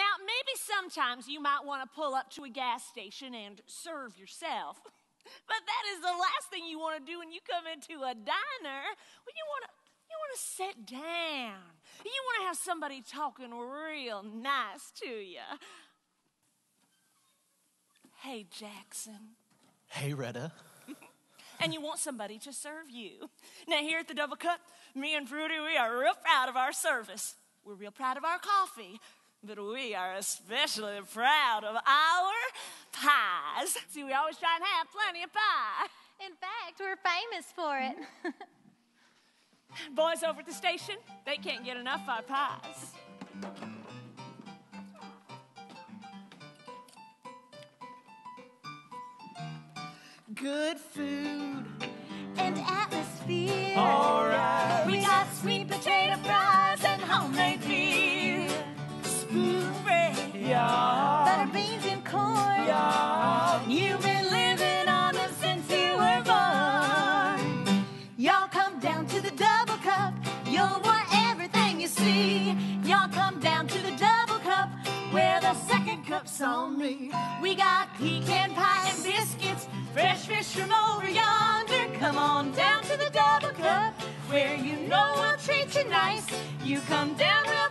Now, maybe sometimes you might want to pull up to a gas station and serve yourself. But that is the last thing you want to do when you come into a diner. When you want to you want to sit down. You want to have somebody talking real nice to you. Hey, Jackson. Hey, Rhetta. and you want somebody to serve you. Now, here at the Double Cup, me and Prudie, we are real proud of our service. We're real proud of our coffee, but we are especially proud of our pies. See, we always try and have plenty of pie. In fact, we're famous for it. Boys over at the station, they can't get enough of our pies. Good food. and atmosphere. All right. We got sweet potato fries and homemade beer. Spoon bread. Yeah. Butter beans and corn. Yeah. You've been living on them since you were born. Y'all come down to the double cup. You'll want everything you see. Y'all come down to the double cup where the second cup's on me. We got pecan pie and biscuits, fresh fish from over yonder. Come on down to the double cup, where you know we'll treat you nice. You come down, we'll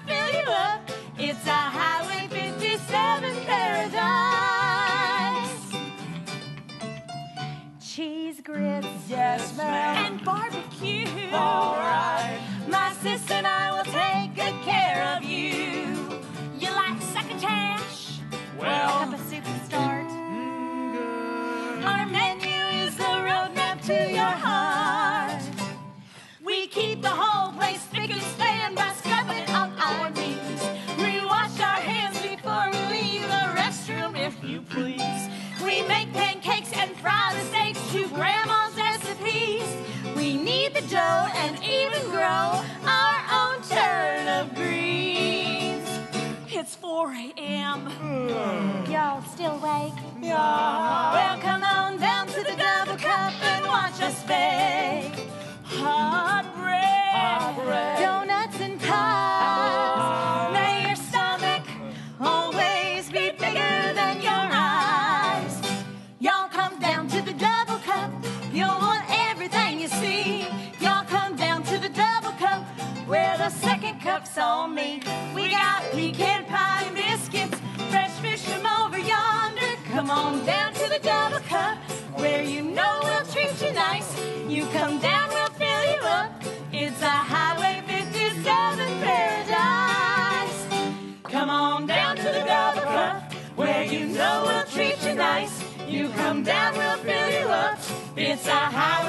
4 a.m. Hmm. Y'all still awake? Well, come on down to the double cup and watch us bake. Hot bread, Hot bread. Donuts and pies. May your stomach always be bigger than your eyes. Y'all come down to the double cup. You'll want everything you see. Y'all come down to the double cup where the second cup's on me. We got pecan pie and biscuits, Come on down to the cup where you know we'll treat you nice. You come down, we'll fill you up. It's a Highway